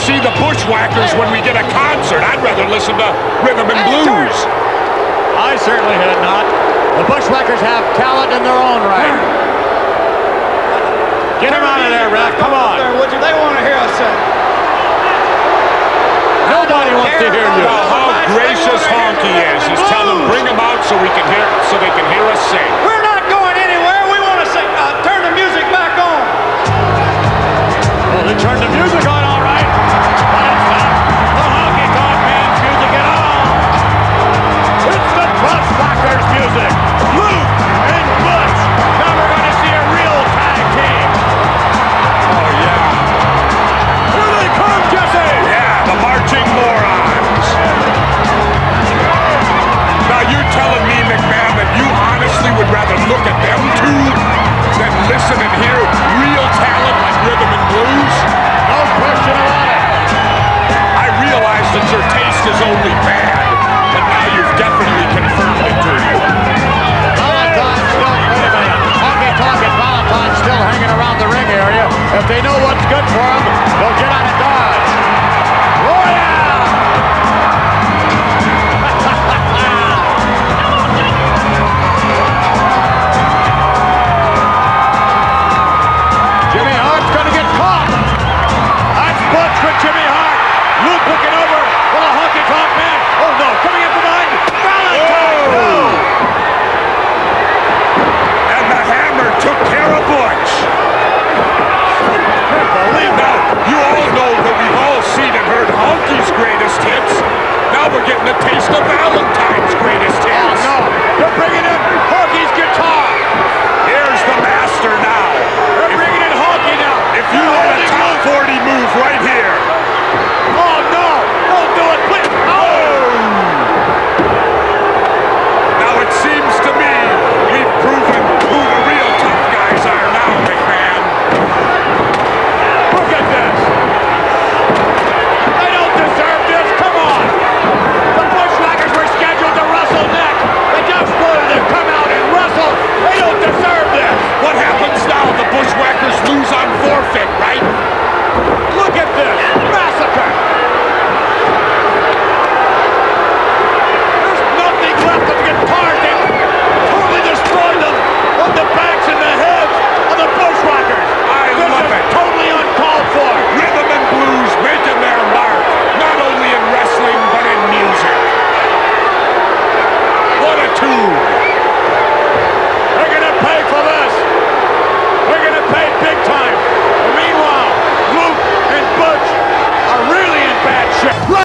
see the Bushwhackers when we get a concert. I'd rather listen to rhythm and blues. I certainly had not. The Bushwhackers have talent in their own right. Get him out of there, ref. Come on. Would you? They want to hear us sing. Nobody wants to hear you. if they know what's good for them, getting a taste of valor.